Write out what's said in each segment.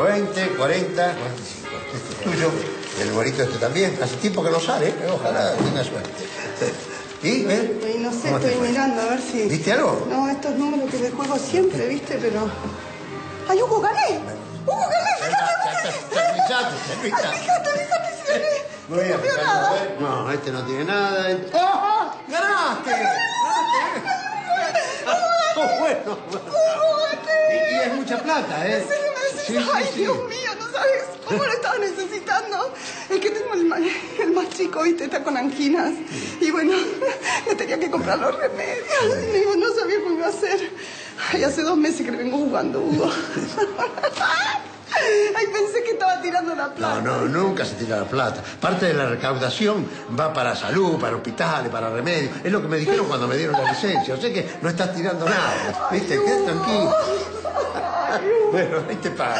tengo 20, 40, 45. Este es tuyo. El bonito este también. Hace tiempo que no sale, ¿eh? ojalá tenga suerte. ¿Y? ¿Eh? No sé, ¿Cómo te estoy mirando a ver si... ¿Viste algo? No, estos números que les juego siempre, ¿viste? Pero... ¡Ay, Hugo, gané! ¡Hugo, gané! Fíjate, fíjate. Fíjate, fíjate si gané. Voy a No nada. ver. No, este no tiene nada. ¡Ah! ¡Ganaste! ¡Ganaste! ¡Oh, bueno! Y, y es mucha plata, ¿eh? Ay, sí. Dios mío, no sabes cómo lo estaba necesitando. Es que tengo el, ma- el más chico, ¿viste? Está con anginas. Y bueno, me tenía que comprar los remedios. Y digo, no sabía cómo iba a hacer. Ay, hace dos meses que le vengo jugando, Hugo. Ay, pensé que estaba tirando la No, plata. no, nunca se tira la plata. Parte de la recaudación va para salud, para hospitales, para remedios. Es lo que me dijeron cuando me dieron la licencia. O sea que no estás tirando nada. ¿Viste? Quédate tranquilo. Bueno, ahí te pago.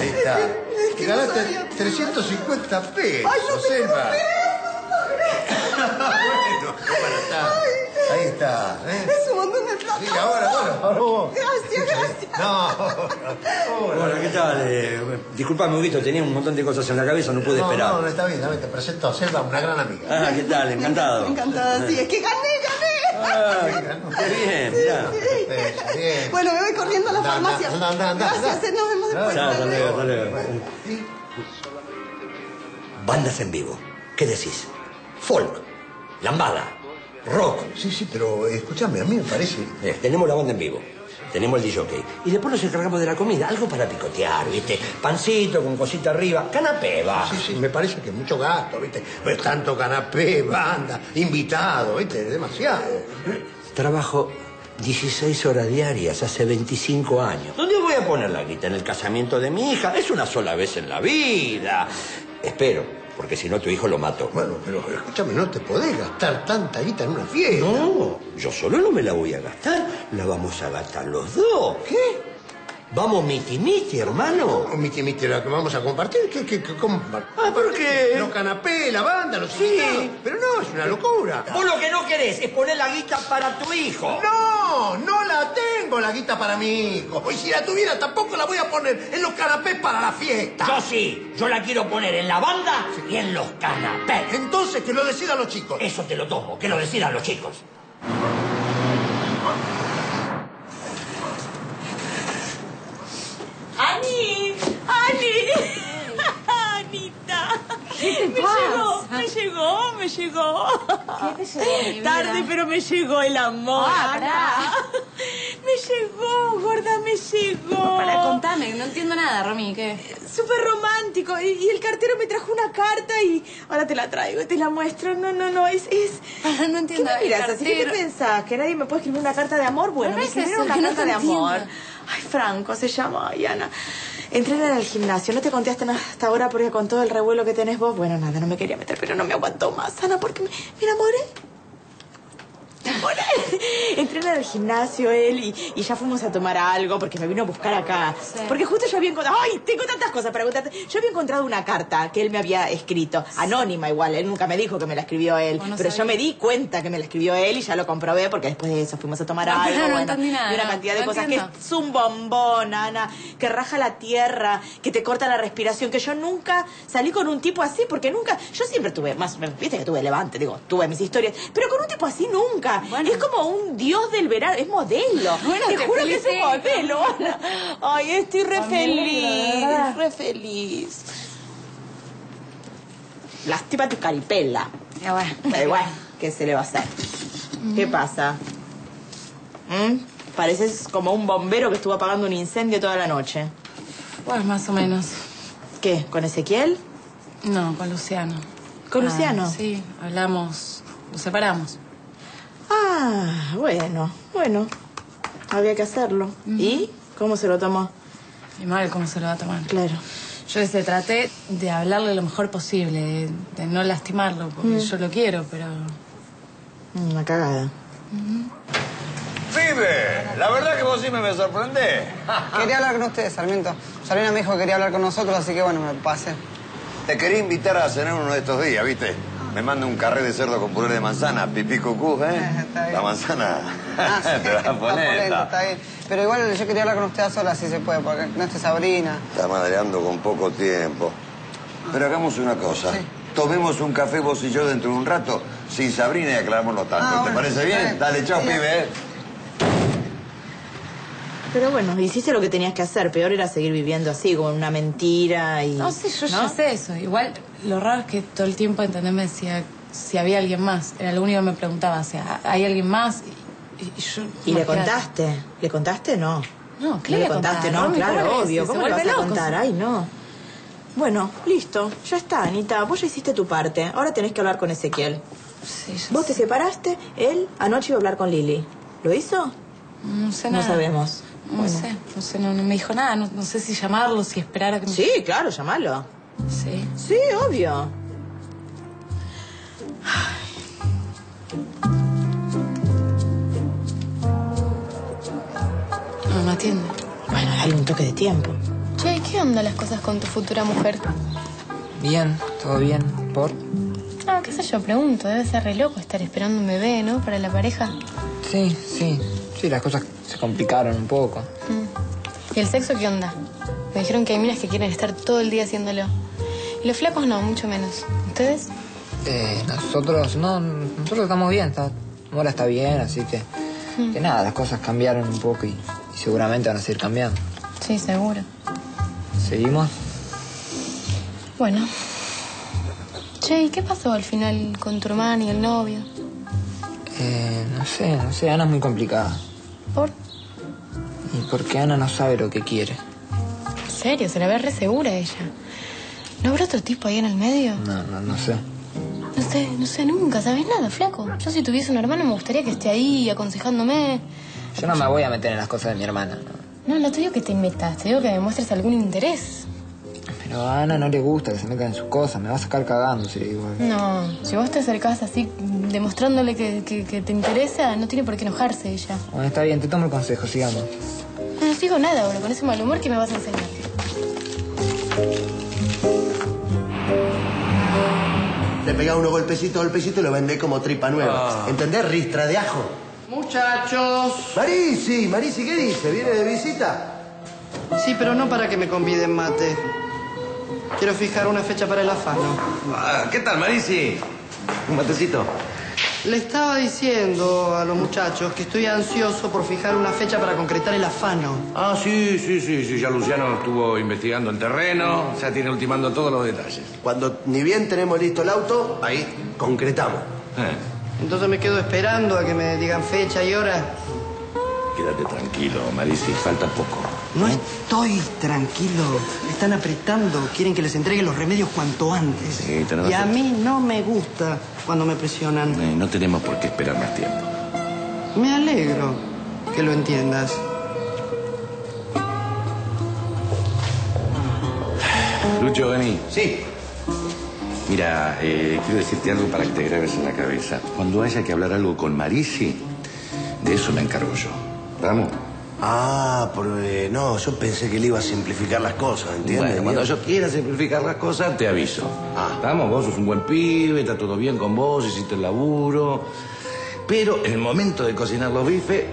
Ahí está. Es que Te no ganaste sabía. 350 pesos, Ay, no Selma. bueno, para acá. Ahí está. ¿eh? Es un montón de plata. Sí, ahora, bueno, ahora vos. Gracias, gracias. No, no. Bueno, ¿qué tal? Eh, disculpame, Huguito, tenía un montón de cosas en la cabeza, no pude No, esperar. no, no, está bien, está bien. Te presento a Selma, una gran amiga. Ah, ¿qué tal? Encantado. Encantada, sí. Es que gané. Ah, qué bien, mirá. Perfecto, bien. Bueno, me voy corriendo a la farmacia. anda, anda, anda, Gracias, eh, nos vemos después. Ya, hasta luego, hasta luego. Sí. Bandas en vivo. ¿Qué decís? Folk, lambada, rock. Sí, sí, pero escúchame, a mí me parece. Eh, tenemos la banda en vivo. Tenemos el DJ. Y después nos encargamos de la comida. Algo para picotear, ¿viste? Pancito con cosita arriba. Canapé, va. Sí, sí, me parece que es mucho gasto, ¿viste? Tanto canapé, banda, invitado, ¿viste? Es demasiado. Trabajo 16 horas diarias hace 25 años. ¿Dónde voy a poner la guita? En el casamiento de mi hija. Es una sola vez en la vida. Espero, porque si no tu hijo lo mato. Bueno, pero escúchame, no te podés gastar tanta guita en una fiesta. No, yo solo no me la voy a gastar. La vamos a gastar los dos. ¿Qué? Vamos miti miti, hermano. ¿O miti miti lo que vamos a compartir? ¿Qué, qué, qué, cómo? Ah, ¿por qué? Los canapés, la banda, los Sí. invitados. Pero no, es una locura. Vos lo que no querés es poner la guita para tu hijo. No, no la tengo la guita para mi hijo. Y si la tuviera tampoco la voy a poner en los canapés para la fiesta. Yo sí, yo la quiero poner en la banda y en los canapés. Entonces que lo decidan los chicos. Eso te lo tomo, que lo decidan los chicos. ¡Ani! ¡Ani! ¡Anita! ¿Qué te me pasa? llegó, me llegó, me llegó. ¿Qué te llegó, mi vida? Tarde, pero me llegó el amor. Ah, llegó, gorda, me llegó. Para, contame, no entiendo nada, Romy, ¿qué? Súper romántico. Y, y el cartero me trajo una carta y ahora te la traigo, te la muestro. No, no, no, es... es... No ¿Qué entiendo. me el miras así? ¿Qué pensás? ¿Que nadie me puede escribir una carta de amor? Bueno, No me es escribieron eso, una no carta de amor. Ay, Franco se llama, ay, Ana. Entrenar al gimnasio, no te conté hasta, hasta ahora porque con todo el revuelo que tenés vos, bueno, nada, no me quería meter, pero no me aguantó más, Ana, porque me, me enamoré. Me enamoré. Entrena al gimnasio él y, y ya fuimos a tomar algo porque me vino a buscar acá. Sí. Porque justo yo había encontrado... ¡Ay! Tengo tantas cosas para contarte. Yo había encontrado una carta que él me había escrito. Anónima igual. Él nunca me dijo que me la escribió él. Oh, no pero yo me di cuenta que me la escribió él y ya lo comprobé porque después de eso fuimos a tomar No, algo. no bueno, nada, y una cantidad de cosas entiendo. que es un bombón, Ana. Que raja la tierra, que te corta la respiración. Que yo nunca salí con un tipo así porque nunca... Yo siempre tuve, más viste que tuve levante, digo, tuve mis historias. Pero con un tipo así nunca. Bueno. Es como un dios del verano. Es modelo. Bueno, te te juro que es un modelo. Ay, estoy re feliz. Re feliz. Lástima tu caripela. Ya, bueno. Pero bueno, ¿qué se le va a hacer? ¿Qué pasa? ¿Mm? Pareces como un bombero que estuvo apagando un incendio toda la noche. Bueno, más o menos. ¿Qué? ¿Con Ezequiel? No, con Luciano. ¿Con Ah, Luciano? Sí, hablamos, nos separamos. Ah, bueno, bueno. Había que hacerlo. ¿Y? ¿Cómo se lo tomó? Y mal, ¿cómo se lo va a tomar? Claro. Yo se traté de hablarle lo mejor posible, de, de no lastimarlo, porque yo lo quiero, pero... Una cagada. Pibe, la verdad que vos sí me, me sorprendés. Quería hablar con ustedes, Sarmiento. Sarina me dijo que quería hablar con nosotros, así que bueno, me pasé. Te quería invitar a cenar uno de estos días, ¿viste? Me mande un carré de cerdo con puré de manzana, pipí cucú, ¿eh? Está bien. La manzana Ah, sí, te va a poner. polenta, Está, bien. Pero igual yo quería hablar con usted a solas si se puede, porque no está Sabrina. está madreando con poco tiempo. Pero hagamos una cosa. Tomemos un café vos y yo dentro de un rato, sin Sabrina y aclaramos los tantos. Ah, ¿Te parece bien. Dale, chao, Sí. pibe. Pero bueno, hiciste lo que tenías que hacer. Peor era seguir viviendo así, con una mentira y... No, sí, yo ya sé eso. Igual, lo raro es que todo el tiempo, ¿entendés? Me decía si había alguien más. Era lo único que me preguntaba. O sea, ¿hay alguien más? Y, y yo... ¿Y le contaste? ¿Le contaste? No. No, ¿qué ¿No le contaste? contar? No, claro, ¿cómo obvio. ¿Cómo le vas a contar? Ay, no. Bueno, listo. Ya está, Anita. Vos ya hiciste tu parte. Ahora tenés que hablar con Ezequiel. Sí, Vos te sé. separaste, él anoche iba a hablar con Lili. ¿Lo hizo? No sé No sabemos. No Bueno. sé, no sé, no, no me dijo nada. No, no sé si llamarlo, si esperar a que me... Sí, claro, llamalo. Sí. Sí, obvio. No, no atiende. Bueno, dale un toque de tiempo. Che, ¿qué onda las cosas con tu futura mujer? Bien, todo bien. ¿Por? Ah, qué sé yo, pregunto. Debe ser re loco estar esperando un bebé, ¿no? Para la pareja. Sí, sí. Sí, las cosas se complicaron un poco. Mm. ¿Y el sexo qué onda? Me dijeron que hay minas que quieren estar todo el día haciéndolo. Y los flacos no, mucho menos. ¿Ustedes? Eh, nosotros, no, nosotros estamos bien. Está, Mora está bien, así que... Que nada, las cosas cambiaron un poco y, y seguramente van a seguir cambiando. Sí, seguro. ¿Seguimos? Bueno. Che, ¿y qué pasó al final con tu hermana y el novio? Eh, no sé, no sé. Ana es muy complicada. Porque Ana no sabe lo que quiere. ¿En serio? Se la ve re segura ella. ¿No habrá otro tipo ahí en el medio? No, no, no sé. No sé, no sé nunca, ¿sabes nada, flaco? Yo si tuviese un hermano me gustaría que esté ahí aconsejándome. Yo no me voy a meter en las cosas de mi hermana. ¿no? No, te digo que te metas, te digo que demuestres algún interés. Pero a Ana no le gusta que se metan en sus cosas. Me va a sacar cagando si algo. No, si vos te acercás así demostrándole que, que- que te interesa, no tiene por qué enojarse ella. Bueno, está bien, te tomo el consejo, sigamos. No, no sigo nada ahora, con ese mal humor que me vas a enseñar. Le pegás unos golpecitos, golpecitos y lo vendés como tripa nueva. ¿Entendés? Ristra de ajo. Muchachos. Marisi, Marisi, ¿qué dice? ¿Viene de visita? Sí, pero no para que me conviden mate. Quiero fijar una fecha para el afano. Ah, ¿Qué tal, Marisi? Un matecito. Le estaba diciendo a los muchachos que estoy ansioso por fijar una fecha para concretar el afano. Ah, sí, sí, sí, sí. Ya Luciano estuvo investigando el terreno, ya tiene ultimando todos los detalles. Cuando ni bien tenemos listo el auto, ahí concretamos. Eh, Entonces me quedo esperando a que me digan fecha y hora. Quédate tranquilo, Marisi, falta poco. No estoy tranquilo. Me están apretando. Quieren que les entregue los remedios cuanto antes. Sí, y a mí no me gusta cuando me presionan. Eh, no tenemos por qué esperar más tiempo. Me alegro que lo entiendas. Lucho, vení. Sí. Mira, eh, quiero decirte algo para que te grabes en la cabeza. Cuando haya que hablar algo con Marisi, de eso me encargo yo. Ah, pero eh, no, yo pensé que le iba a simplificar las cosas, ¿entiendes? Bueno, cuando yo quiera simplificar las cosas, te aviso. Ah. Vamos, vos sos un buen pibe, está todo bien con vos, hiciste el laburo. Pero en el momento de cocinar los bifes,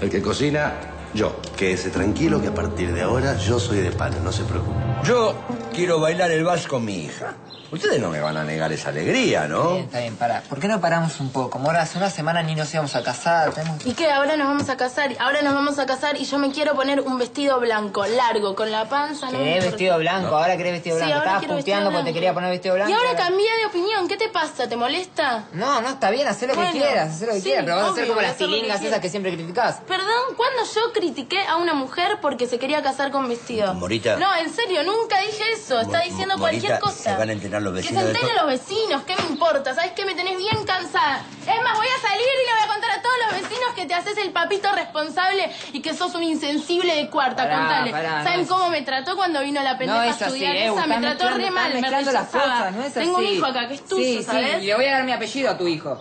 el que cocina, yo. Quédese tranquilo que a partir de ahora yo soy de palo, no se preocupe. Yo quiero bailar el vals con mi hija. Ustedes no me van a negar esa alegría, ¿no? Bien, está bien, para. ¿Por qué no paramos un poco? Mora, hace una semana ni nos íbamos a casar. Tenemos... ¿Y qué? Ahora nos vamos a casar. Ahora nos vamos a casar y yo me quiero poner un vestido blanco, largo, con la panza. no ¿Querés vestido blanco? Ahora querés vestido Sí, blanco. ahora Estabas quiero puteando porque te quería poner vestido blanco. Y ahora cambié de opinión. ¿Qué te pasa? ¿Te molesta? No, no, está bien, hacer lo Bueno, que quieras, hacer lo que sí, quieras, pero vas a hacer como las tilingas esas que siempre criticás. Perdón, ¿cuándo yo critiqué a una mujer porque se quería casar con vestido? Morita. No, en serio, nunca dije eso. Está diciendo cualquier cosa. se van a enterar los Que vecinos se de enteren los vecinos, ¿qué me importa? ¿Sabes qué? Me tenés bien cansada. Es más, voy a salir y le voy a contar a todos los vecinos que te haces el papito responsable y que sos un insensible de cuarta. Pará, Contale. pará, no ¿Saben es- cómo me trató cuando vino la pendeja No a es así, estudiar? eh, Esa me trató re mal, me rechazaba. cosas, no es así. Tengo un hijo acá que es tuyo, sí, ¿sabes? Sí, le voy a dar mi apellido a tu hijo.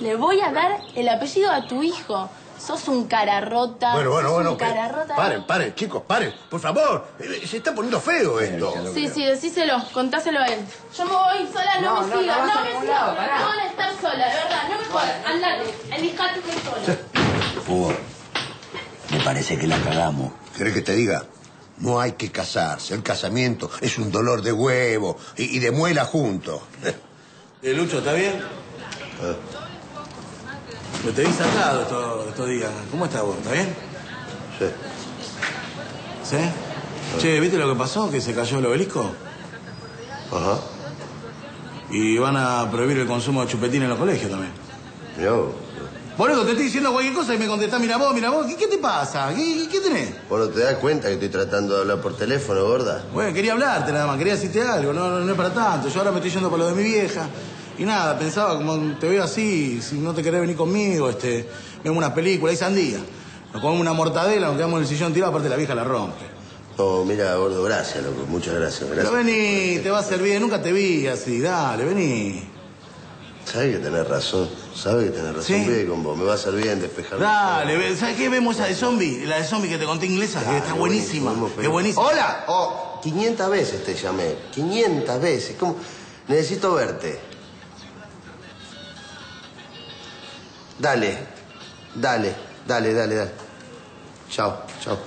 Le voy a dar el apellido a tu hijo. Sos un cara rota. Bueno, bueno, sos bueno. Un cara rota. Paren, paren, chicos, paren. Por favor. Eh, Se está poniendo feo esto. Sí, sí, decíselo, contáselo a él. Yo me voy sola, no, No, me no, sigas, no no, me sigas. No van a estar sola, de verdad, no me jodas. Andate, elijate que sola. Hugo, me parece que la cagamos. ¿Querés que te diga? No hay que casarse. El casamiento es un dolor de huevo y, y de muela juntos. Eh, Lucho, ¿está bien? Lo te vi sacado estos, estos días. ¿Cómo estás vos? ¿Está bien? Sí. ¿Sí? Che, ¿viste lo que pasó? Que se cayó el obelisco. Ajá. Y van a prohibir el consumo de chupetín en los colegios también. Yo. Boludo, te estoy diciendo cualquier cosa y me contestás, mira vos, mira vos. ¿Qué, qué te pasa? ¿Qué, qué, qué tenés? ¿Vos no te das cuenta que estoy tratando de hablar por teléfono, gorda? Bueno, quería hablarte nada más, quería decirte algo, no, no, no es para tanto. Yo ahora me estoy yendo por lo de mi vieja. Y nada, pensaba, como te veo así, si no te querés venir conmigo, este, vemos una película, hay sandía. Nos comemos una mortadela, nos quedamos en el sillón tirado, aparte la vieja la rompe. No, mira, gordo, gracias, loco. Muchas gracias. Pero gracias. vení, te va a servir, nunca te vi así, dale, vení. Sabes que tenés razón. Sabes que tenés razón. ¿Sí? Con vos. Me va a hacer bien despejar. Dale, ve- ¿sabes qué? Vemos esa de zombie, la de zombie que te conté inglesa, que está buenísima. Es buenísima. Hola. Oh, 500 veces te llamé. 500 veces. ¿Cómo? Necesito verte. Dale. Dale. Dale, dale, dale. Chao, chao.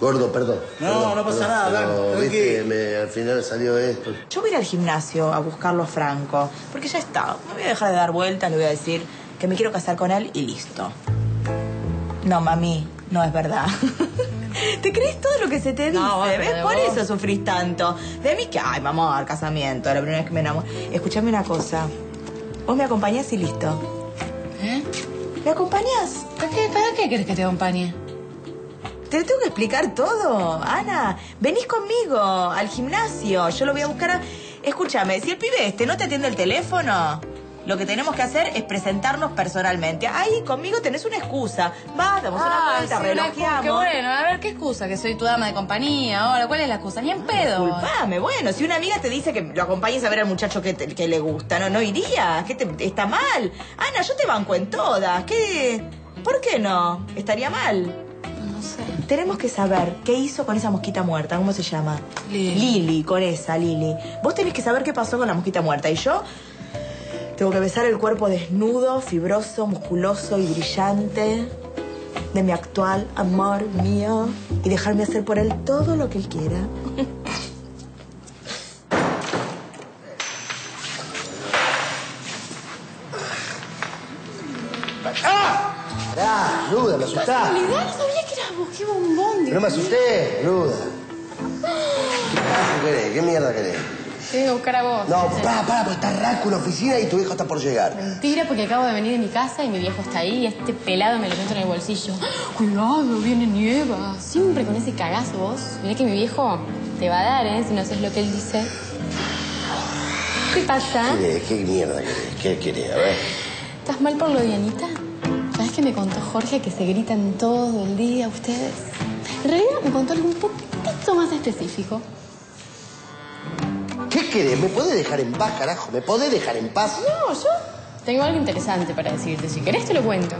Gordo, perdón. No, perdón, no pasa perdón, nada, pero, dale, viste, me- al final salió esto. Yo voy a ir al gimnasio a buscarlo a Franco, porque ya está. Me voy a dejar de dar vueltas, le voy a decir que me quiero casar con él y listo. No, mami, no es verdad. ¿Te crees todo lo que se te dice? No, ¿Ves? Por vos. eso sufrís tanto. De mí que, ay, mamá, al casamiento, la primera vez que me enamoré. Escuchame una cosa. Vos me acompañás y listo. ¿Me acompañás? ¿Para qué, ¿Para qué querés que te acompañe? Te lo tengo que explicar todo, Ana. Venís conmigo al gimnasio. Yo lo voy a buscar a... Escúchame, si el pibe este no te atiende el teléfono, lo que tenemos que hacer es presentarnos personalmente. Ahí conmigo tenés una excusa. Va, damos una vuelta, sí. Qué bueno, a ver, ¿qué excusa? Que soy tu dama de compañía ahora. ¿Cuál es la excusa? Ni en pedo. Disculpame, bueno, si una amiga te dice que lo acompañes a ver al muchacho que, te- que le gusta, ¿no? ¿No irías? ¿Qué te, está mal? Ana, yo te banco en todas. ¿Qué? ¿Por qué no? ¿Estaría mal? No sé. Tenemos que saber qué hizo con esa mosquita muerta. ¿Cómo se llama? Lili. Lili, con esa, Lili. Vos tenés que saber qué pasó con la mosquita muerta. Y yo tengo que besar el cuerpo desnudo, fibroso, musculoso y brillante de mi actual amor mío y dejarme hacer por él todo lo que él quiera. Pará, boluda, me asustás. Olvidar, sabía que eras vos, qué bombón. No me asusté, boluda. ¿Qué querés? ¿Qué mierda querés? Te voy a buscar a vos. No, pará, pará, porque está la oficina y tu hijo está por llegar. Mentira, porque acabo de venir de mi casa y mi viejo está ahí y este pelado me lo meto en el bolsillo. Cuidado, viene nieva. Siempre con ese cagazo vos. Mirá que mi viejo te va a dar, ¿eh? Si no haces lo que él dice. ¿Qué pasa? ¿Qué? ¿Qué mierda querés? ¿Qué querés? A ver. ¿Estás mal por lo de Anita? ¿Sabes que me contó Jorge que se gritan todo el día ustedes? En realidad me contó algo un poquito más específico. ¿Qué querés? ¿Me podés dejar en paz, carajo? ¿Me podés dejar en paz? No, yo tengo algo interesante para decirte. Si querés te lo cuento.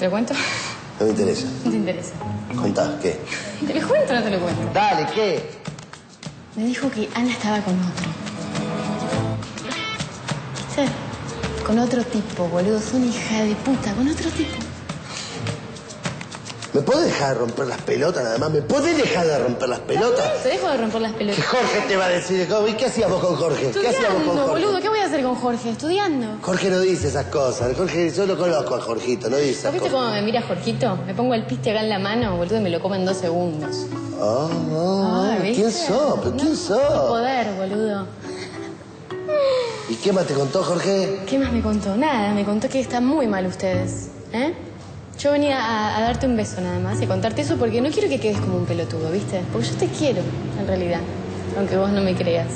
¿Te lo cuento? No me interesa. No te interesa. Contá, ¿qué? ¿Te lo cuento o no te lo cuento? Dale, ¿qué? Me dijo que Ana estaba con otro. Sí, con otro tipo, boludo. Es una hija de puta, con otro tipo. ¿Me podés dejar de romper las pelotas nada más? ¿Me podés dejar de romper las pelotas? Te dejo de romper las Que pelotas. Jorge te va a decir, ¿y qué hacías vos con Jorge? ¿Qué hacías vos con Jorge? boludo. ¿Qué voy a hacer con Jorge? Estudiando. Jorge no dice esas cosas. Jorge, yo lo conozco a Jorgito, no dice ¿Vos esas viste cómo me mira Jorgito? Me pongo el piste acá en la mano, boludo, y me lo como en dos segundos. Ah, Ah, ¿viste? ¿Quién sos? ¿Pero quién Qué sos? poder, boludo. ¿Y qué más te contó Jorge? ¿Qué más me contó? Nada, me contó que están muy mal ustedes. ¿Eh? Yo venía a, a darte un beso nada más y contarte eso porque no quiero que quedes como un pelotudo, ¿viste? Porque yo te quiero, en realidad. Aunque vos no me creas.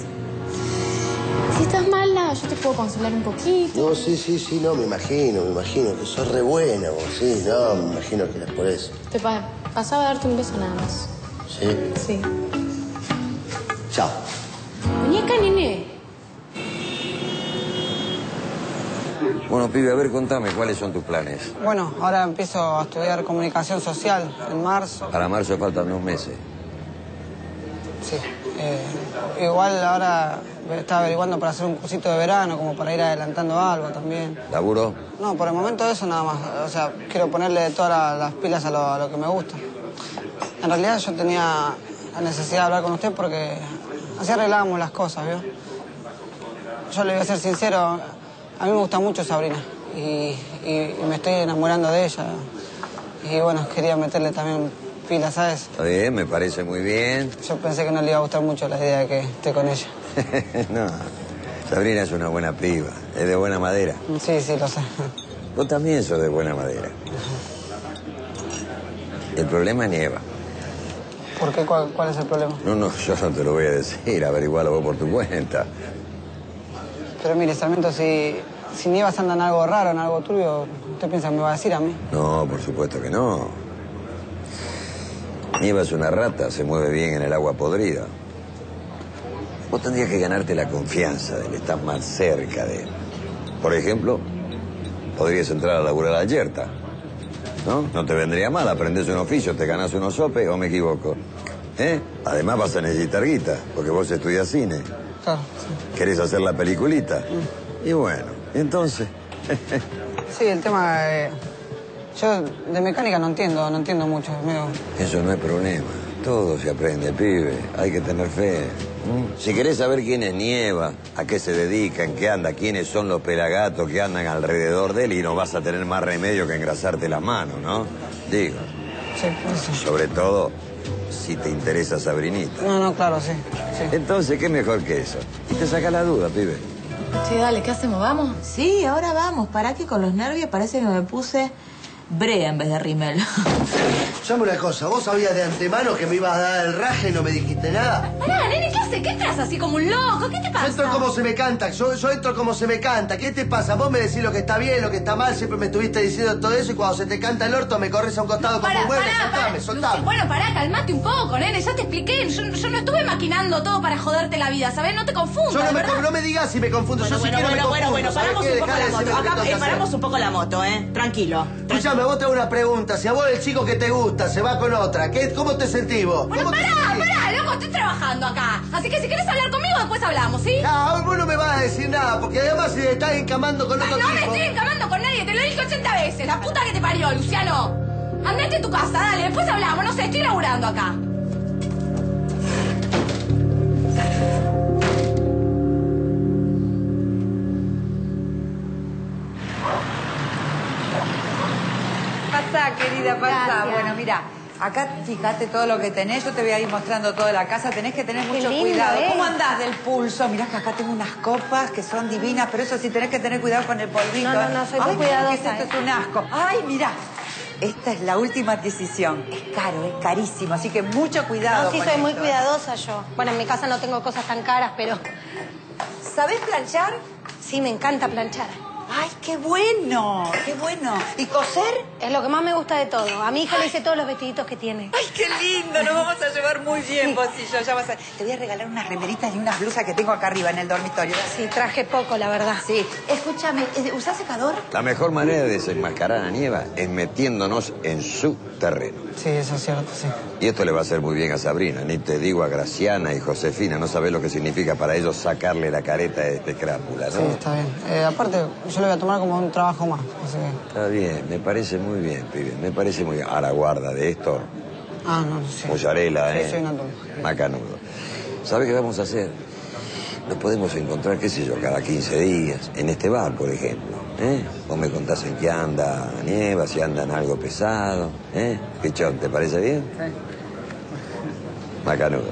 Si estás mal, nada, yo te puedo consolar un poquito. No, sí, sí, sí, no, me imagino, me imagino que sos re buena vos, sí, no, me imagino que eras por eso. Te pa- pasaba a darte un beso nada más. Sí. Sí. Chao. Acá, nene. Bueno, pibe, a ver, contame, ¿cuáles son tus planes? Bueno, ahora empiezo a estudiar comunicación social en marzo. Para marzo faltan dos meses. Sí. Eh, igual ahora estaba averiguando para hacer un cursito de verano, como para ir adelantando algo también. ¿Laburo? No, por el momento eso nada más. O sea, quiero ponerle todas la- las pilas a lo, a lo que me gusta. En realidad yo tenía la necesidad de hablar con usted porque así arreglábamos las cosas, ¿vio? Yo le voy a ser sincero, a mí me gusta mucho Sabrina y, y- y me estoy enamorando de ella. Y bueno, quería meterle también pilas, ¿sabes? Está bien, me parece muy bien. Yo pensé que no le iba a gustar mucho la idea de que esté con ella. no, Sabrina es una buena piba, es de buena madera. Sí, sí, lo sé. Vos también sos de buena madera. El problema es Nieva. ¿Por qué? ¿Cuál, cuál es el problema? No, no, yo no te lo voy a decir, averigualo vos por tu cuenta. Pero mire, Sarmiento, si, si Nievas anda en algo raro, en algo turbio, ¿usted piensa que me va a decir a mí? No, por supuesto que no. Nieva es una rata, se mueve bien en el agua podrida. Vos tendrías que ganarte la confianza de él, estás más cerca de él. Por ejemplo, podrías entrar a laburar a Yerta. ¿No? No te vendría mal, aprendes un oficio, te ganas unos sopes o me equivoco. ¿Eh? Además vas a necesitar guita, porque vos estudias cine. ¿Querés hacer la peliculita? Y bueno, entonces. Sí, el tema... eh, yo de mecánica no entiendo, no entiendo mucho. medio- Eso no es problema. Todo se aprende, pibe. Hay que tener fe. ¿Mm? Si querés saber quién es Nieva, a qué se dedica, en qué anda, quiénes son los pelagatos que andan alrededor de él y no vas a tener más remedio que engrasarte las manos, ¿no? Digo, Sí, eso. sobre todo si te interesa Sabrinita. No, no, claro, sí. sí. Entonces, ¿qué mejor que eso? Y te saca la duda, pibe. Che, dale, ¿qué hacemos? ¿Vamos? Sí, ahora vamos. Para que con los nervios parece que me puse brea en vez de rimel. Escuchame una cosa, vos sabías de antemano que me ibas a dar el raje y no me dijiste nada. Pará, nene, ¿qué haces? ¿Qué entras así como un loco? ¿Qué te Yo pasa? entro como se me canta, yo, yo entro como se me canta. ¿Qué te pasa? Vos me decís lo que está bien, lo que está mal, siempre me estuviste diciendo todo eso y cuando se te canta el orto me corres a un costado como Pará, un mueble. pará, Soltame, pará. soltame. Bueno, pará, calmate un poco, nene. Ya te expliqué. Yo, yo no estuve maquinando todo para joderte la vida, ¿sabes? No te confundas, Yo no me, no me digas si me confundo, Bueno, yo si bueno, quiero bueno, me bueno, confundo. bueno, ¿sabés paramos un poco la moto. Acá eh, paramos un poco la moto, ¿eh? Tranquilo. Escuchame, vos te hago una pregunta. Si a vos el chico que te gusta se va con otra, ¿qué, ¿cómo te sentís vos? Bueno, ¿Cómo te pará, pará, loco, estoy trabajando acá. Así que si querés hablar conmigo, después hablamos, ¿sí? Ah, vos no me vas a decir nada, porque además si te estás encamando con Ay, otro no me estoy encamando con nadie, te lo dije 80 veces. La puta que te parió, Luciano. Andate a tu casa, dale, después hablamos. No sé, estoy laburando acá. Pasa, querida, pasa. Bueno, mira, acá fíjate todo lo que tenés. Yo te voy a ir mostrando toda la casa. Tenés que tener mucho lindo, cuidado. ¿eh? ¿Cómo andás del pulso? Mirá que acá tengo unas copas que son divinas, pero eso sí tenés que tener cuidado con el polvito. No, no, no, soy muy cuidadosa, ¿qué es esto? ¿eh? Es un asco. Ay, mira. Esta es la última adquisición. Es caro, es carísimo. Así que mucho cuidado No, sí con soy muy esto. cuidadosa yo. Bueno, en mi casa no tengo cosas tan caras, pero... ¿Sabés planchar? Sí, me encanta planchar. Ay, qué bueno, qué bueno. ¿Y coser? Es lo que más me gusta de todo. A mi hija le hice todos los vestiditos que tiene. Ay, qué lindo, nos vamos a llevar muy bien vos y yo. Ya vas a... Te voy a regalar unas remeritas y unas blusas que tengo acá arriba en el dormitorio. Sí, traje poco, la verdad. Sí. Escúchame, ¿eh, ¿usás secador? La mejor manera de desenmascarar a Nieva es metiéndonos en su terreno. Sí, eso es cierto, sí. Y esto le va a hacer muy bien a Sabrina, ni te digo a Graciana y Josefina, no sabés lo que significa para ellos sacarle la careta de este crápula, Sí, ¿no? está bien. Eh, aparte, yo lo voy a tomar como un trabajo más. Así que... Está bien, me parece muy bien, pibe, me parece muy bien. Ahora guarda de esto, Ah, no, sí. mozzarella, Sí, ¿eh? soy una. Macanudo. ¿Sabes qué vamos a hacer? Nos podemos encontrar, qué sé yo, cada 15 días, en este bar, por ejemplo. ¿eh? Vos me contás en qué anda Nieva, si anda en algo pesado. ¿eh? Pichón, ¿te parece bien? Macanudo.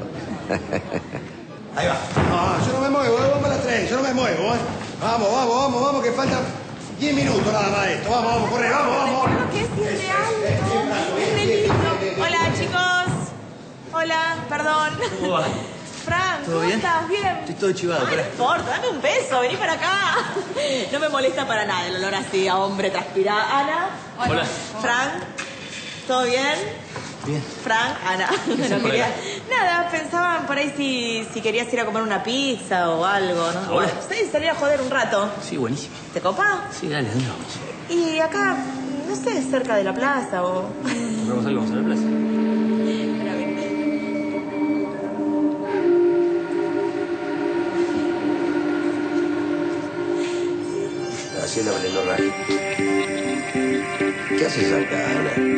Ahí va. No, yo no me muevo, eh, vamos a las tres, yo no me muevo, ¿eh? Vamos, vamos, vamos, vamos, que faltan 10 minutos nada más de esto. Vamos, vamos, corre, vamos, vamos. que es lindo. Hola, chicos. Hola, perdón. ¿Cómo va? Fran, ¿Todo ¿cómo bien? estás? Bien. Estoy todo chivado, No pará. importa, dame un beso, vení para acá. No me molesta para nada el olor así a hombre transpirado. Ana. Hola. Fran, ¿todo bien? Bien. Fran, Ana. haces No quería-? Nada, pensaban por ahí si, si querías ir a comer una pizza o algo, ¿no? ¿Ahora? Sí, salir a joder un rato. Sí, buenísimo. ¿Te copa? Sí, dale, ¿dónde vamos? Y acá, no sé, cerca de la plaza o... ¿Compramos algo? ¿Vamos a la plaza? Abriendo rayo. ¿Qué haces acá, Ana?